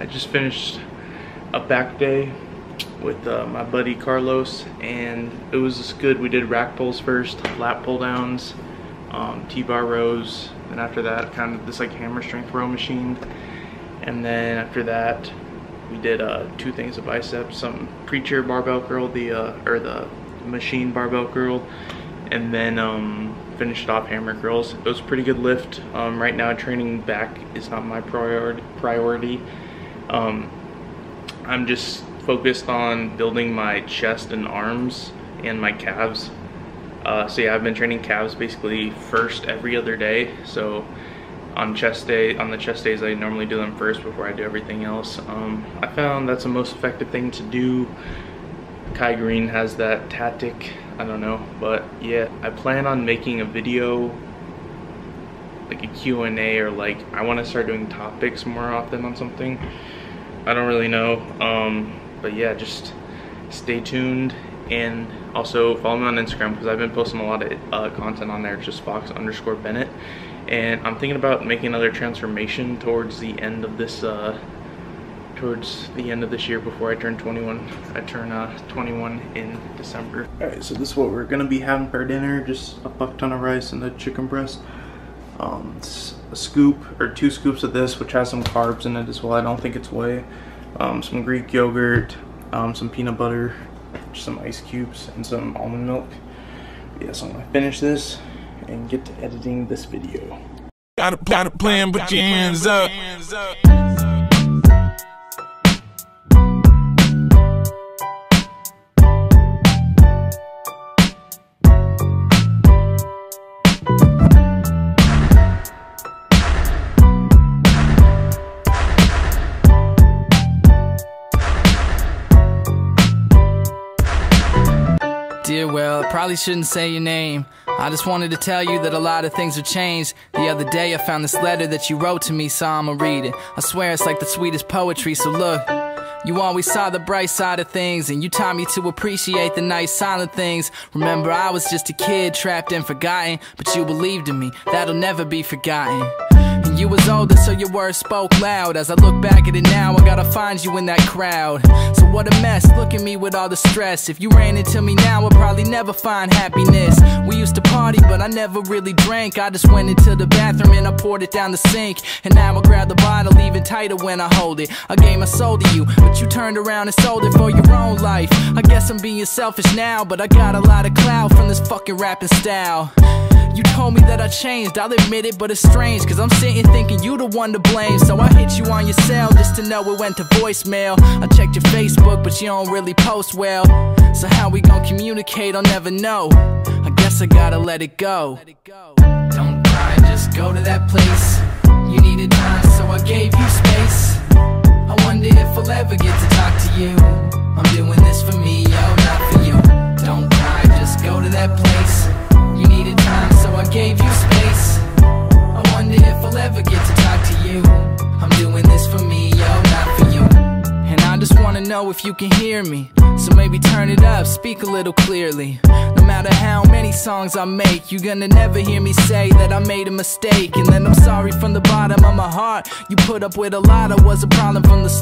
I just finished a back day with uh, my buddy Carlos and it was just good. We did rack pulls first, lat pull downs, um, T-bar rows, and after that kind of this like hammer strength row machine. And then after that we did uh, two things of biceps, some preacher barbell curl, the uh, or the machine barbell curl, and then um, finished off hammer curls. It was a pretty good lift. Um, right now training back is not my priority. priority. Um, I'm just focused on building my chest and arms and my calves. Uh, so yeah, I've been training calves basically first every other day. So on chest day, on the chest days, I normally do them first before I do everything else. Um, I found that's the most effective thing to do. Kai Greene has that tactic. I don't know, but yeah, I plan on making a video like a Q&A or like I want to start doing topics more often on something. I don't really know. Um, but yeah, just stay tuned and also follow me on Instagram because I've been posting a lot of uh, content on there. It's just Fox underscore Bennett. And I'm thinking about making another transformation towards the end of this, uh, towards the end of this year before I turn 21. I turn uh, 21 in December. Alright, so this is what we're gonna be having for dinner. Just a buck ton of rice and a chicken breast. Um, a scoop or two scoops of this, which has some carbs in it as well. I don't think it's whey um, some Greek yogurt, um, some peanut butter, some ice cubes, and some almond milk. Yeah, so I'm gonna finish this and get to editing this video. Got a, got a plan, put your hands up. Well, probably shouldn't say your name. I just wanted to tell you that a lot of things have changed. The other day I found this letter that you wrote to me, so I'ma read it. I swear it's like the sweetest poetry, so look. You always saw the bright side of things, and you taught me to appreciate the nice silent things. Remember, I was just a kid trapped and forgotten, but you believed in me, that'll never be forgotten. And you was older, so your words spoke loud. As I look back at it now, I gotta find you in that crowd. So what a mess, look at me with all the stress. If you ran into me now, I'd probably never find happiness. We used to party, but I never really drank. I just went into the bathroom and I poured it down the sink. And now I grab the bottle even tighter when I hold it. I gave my soul to you, but you turned around and sold it for your own life. I guess I'm being selfish now, but I got a lot of clout from this fucking rapping style. You told me that I changed, I'll admit it, but it's strange Cause I'm sitting thinking you the one to blame. So I hit you on your cell just to know it went to voicemail. I checked your Facebook, but you don't really post well. So how we gon' communicate, I'll never know. I guess I gotta let it go. Don't ever get to talk to you. I'm doing this for me, yo, not for you. And I just wanna know if you can hear me. So maybe turn it up, speak a little clearly. No matter how many songs I make You're gonna never hear me say that I made a mistake. And then I'm sorry from the bottom of my heart. You put up with a lot, I was a problem from the start